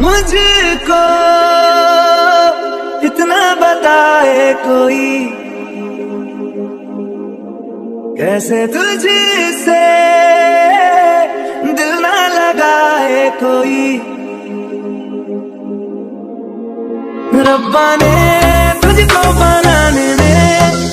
मुझको इतना बताए कोई। कैसे तुझे से दिल ना लगाए कोई। रब्बा ने तुझको बनाने में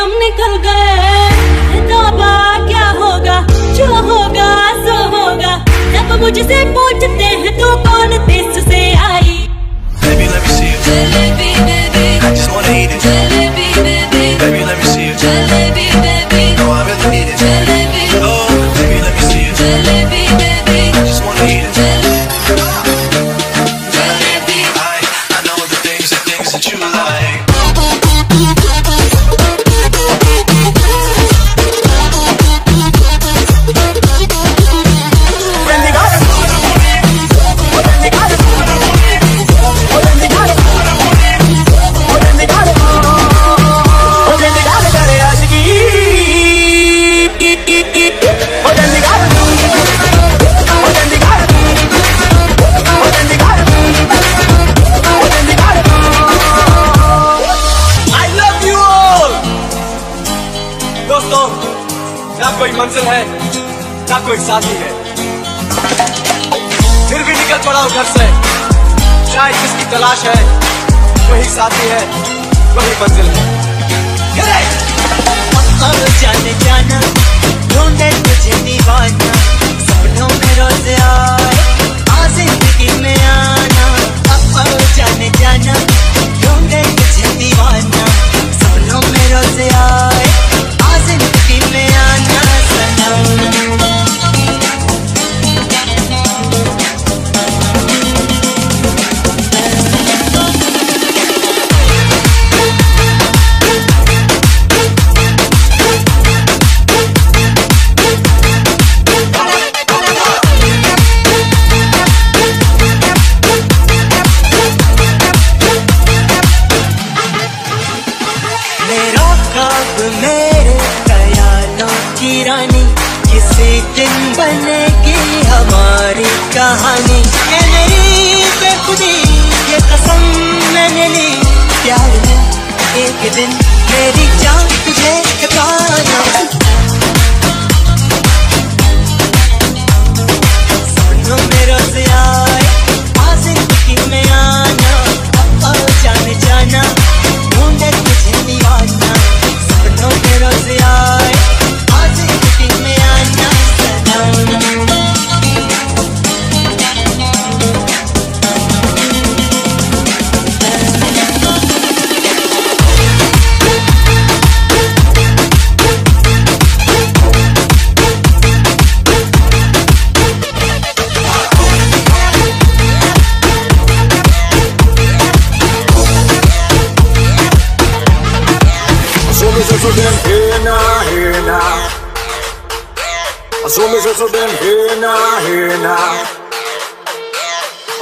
दम निकल गए दबा क्या होगा जो होगा सो होगा जब मुझसे पूछते हैं तो कौन देश से आई Baby, let me see you. Baby, baby. I just wanna eat it. Baby. तलाश है वही साथी है वही मंजिल है।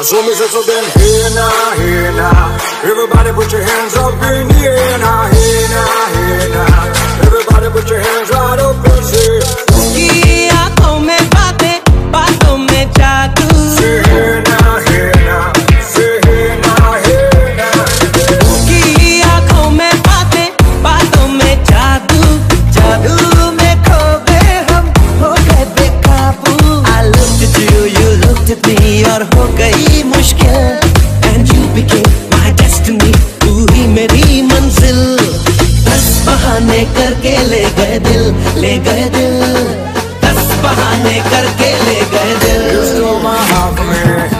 So me say so Hey now, hey now Everybody put your hands up in the air now Hey now, hey now Everybody put your hands right up and say बहाने करके ले गए दिल ले गए दिल। दस बहाने करके ले गए दिल।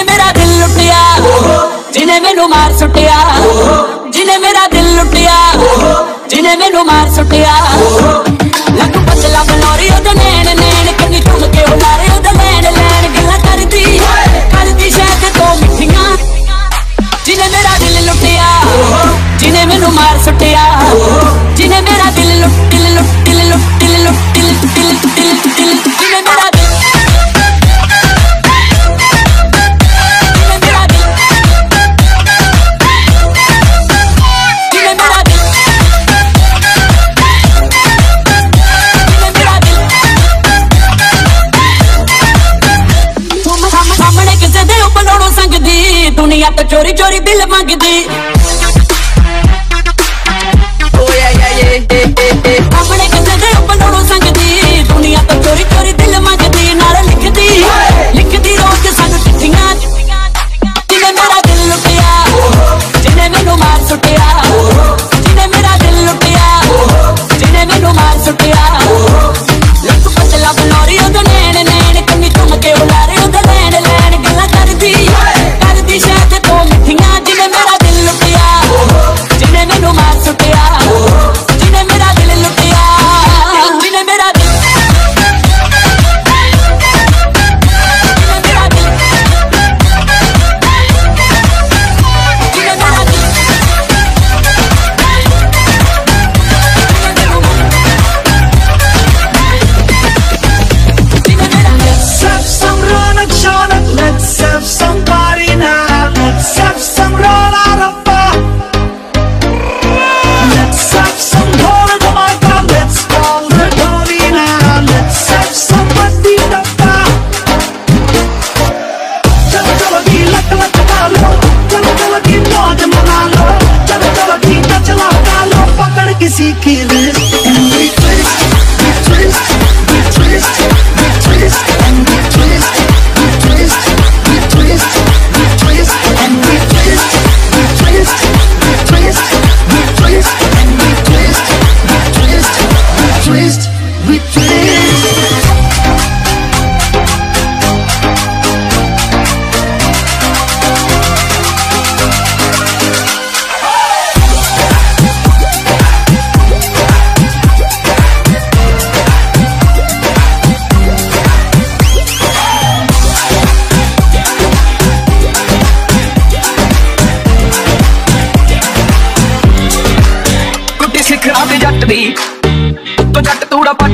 जिन्हें मेरा दिल लुटिया, जिन्हें मेनू मार सुटिया, जिन्हें मेरा दिल लुटिया, जिन्हें मेनू मार सुटिया। लग पतला बनोरी ओ नैन नैन कनी तुम के उलारे ਦਿਲ ਮੰਗਦੇ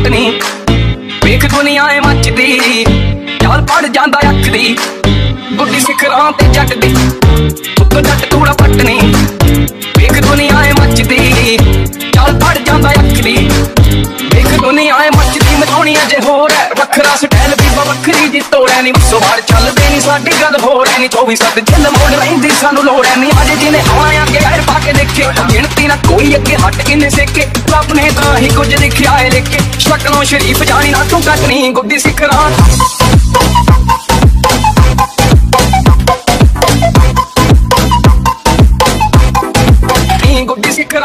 ਚਟਨੀ ਵੇਖ ਦੁਨੀਆ ਏ ਮੱਚਦੀ ਚਾਲ ਪੜ ਜਾਂਦਾ ਅੱਖ ਦੀ ਗੁੱਡੀ ਸਿਖਰਾਂ ਤੇ ਜੱਟ ਦੀ ਉੱਤੋਂ ਜੱਟ ਤੂੜਾ ਪੱਟਨੀ ਵੇਖ ਦੁਨੀਆ ਏ ਮੱਚਦੀ ਚਾਲ ਪੜ ਜਾਂਦਾ ਅੱਖ ਦੀ ਵੇਖ ਦੁਨੀਆ ਏ ਮੱਚਦੀ ਮਚਾਉਣੀ ਅਜੇ ਹੋਰ ਵੱਖਰਾ ਸਟਾਈਲ ਵੀ ਵੱਖਰੀ ਜੀ ਤੋੜਿਆ ਨਹੀਂ ਸੋਭਾ ਸਾਡੀ ਗੱਲ ਹੋ ਰਹੀ ਨਹੀਂ 24 ਸੱਤ ਜਿੰਦ ਮੋੜ ਲੈਂਦੀ ਸਾਨੂੰ ਲੋੜ ਐ ਨਹੀਂ ਅੱਜ ਜਿਨੇ ਆਇਆ ਅੱਗੇ ਆਇਰ ਪਾ ਕੇ ਦੇਖੇ ਗਿਣਤੀ ਨਾ ਕੋਈ ਅੱਗੇ ਹਟ ਕੇ ਨੇ ਸੇਕੇ ਰੱਬ ਨੇ ਤਾਂ ਹੀ ਕੁਝ ਦੇਖਿਆ ਏ ਲੇਕੇ ਸ਼ਕਲੋਂ ਸ਼ਰੀਫ ਜਾਣੀ ਨਾ ਤੂੰ ਕੱਟ ਨਹੀਂ ਗੁੱਡੀ ਸਿੱਖ ਗੁੱਡੀ ਸਿੱਖ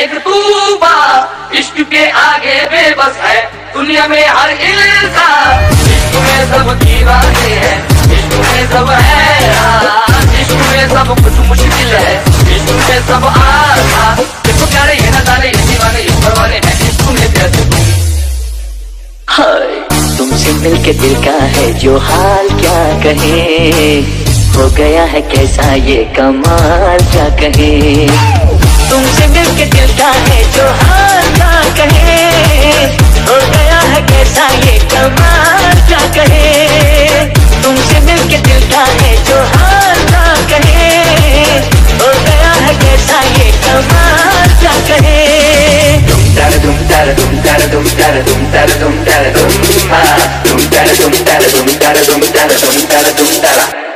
एक तूफ़ान इश्क के आगे बेबस है, दुनिया में हर इंसान। इश्क में सब दीवाने हैं, इश्क में सब हैरान। इश्क में सब कुछ मुश्किल है, इश्क में सब आसान देखो प्यारे, ये नजारे ये दीवाने इस परवाने हैं, इश्क में तुम हाय, तुमसे मिलके दिल का है, जो हाल क्या कहे? हो गया है कैसा ये कमाल, क्या कहे? तुमसे मिलके दिलता है जो हाल ना कहे हो गया है कैसा ये कमाल क्या कहे तुमसे मिलके दिलता है जो हाल ना कहे हो गया है कैसा ये कमाल क्या कहे तुम तर तुम